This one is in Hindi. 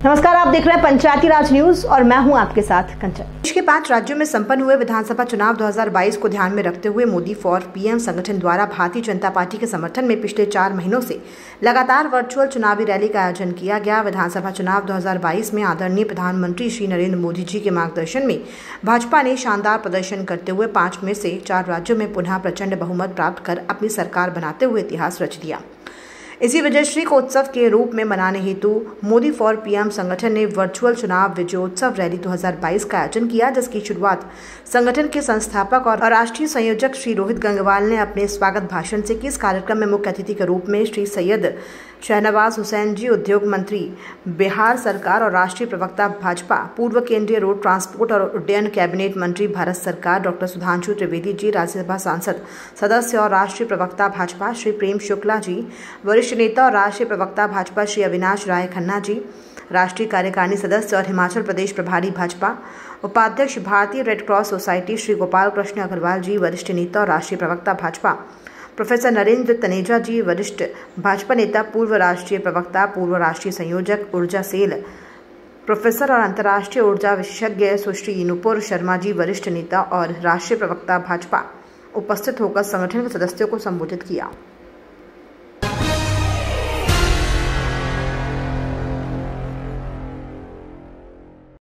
नमस्कार, आप देख रहे हैं पंचायती राज न्यूज़ और मैं हूँ आपके साथ कंचन। देश के पाँच राज्यों में संपन्न हुए विधानसभा चुनाव 2022 को ध्यान में रखते हुए मोदी फॉर पीएम संगठन द्वारा भारतीय जनता पार्टी के समर्थन में पिछले चार महीनों से लगातार वर्चुअल चुनावी रैली का आयोजन किया गया। विधानसभा चुनाव 2022 में आदरणीय प्रधानमंत्री श्री नरेंद्र मोदी जी के मार्गदर्शन में भाजपा ने शानदार प्रदर्शन करते हुए पाँच में से चार राज्यों में पुनः प्रचंड बहुमत प्राप्त कर अपनी सरकार बनाते हुए इतिहास रच दिया। इसी विजयश्री को उत्सव के रूप में मनाने हेतु मोदी फॉर पीएम संगठन ने वर्चुअल चुनाव विजयोत्सव रैली 2022 का आयोजन किया, जिसकी शुरुआत संगठन के संस्थापक और राष्ट्रीय संयोजक श्री रोहित गंगवाल ने अपने स्वागत भाषण से की। इस कार्यक्रम में मुख्य अतिथि के रूप में श्री सैयद शहनवाज हुसैन जी, उद्योग मंत्री बिहार सरकार और राष्ट्रीय प्रवक्ता भाजपा, पूर्व केंद्रीय रोड ट्रांसपोर्ट और उड्डयन कैबिनेट मंत्री भारत सरकार, डॉक्टर सुधांशु त्रिवेदी जी, राज्यसभा सांसद सदस्य और राष्ट्रीय प्रवक्ता भाजपा श्री प्रेम शुक्ला जी, वरिष्ठ नेता और राष्ट्रीय प्रवक्ता भाजपा श्री अविनाश राय खन्ना जी, राष्ट्रीय कार्यकारिणी सदस्य और हिमाचल प्रदेश प्रभारी भाजपा, उपाध्यक्ष Bharatiya red cross society Shri Gopal Krishna Agarwal ji, वरिष्ठ नेता और राष्ट्रीय प्रवक्ता भाजपा, प्रोफेसर नरेंद्र तनेजा जी, वरिष्ठ भाजपा नेता, पूर्व राष्ट्रीय प्रवक्ता, पूर्व राष्ट्रीय संयोजक ऊर्जा सेल, प्रोफेसर और अंतर्राष्ट्रीय ऊर्जा विशेषज्ञ सुश्री नुपुर शर्मा जी, वरिष्ठ नेता और राष्ट्रीय प्रवक्ता भाजपा, उपस्थित होकर संगठन के सदस्यों को संबोधित किया।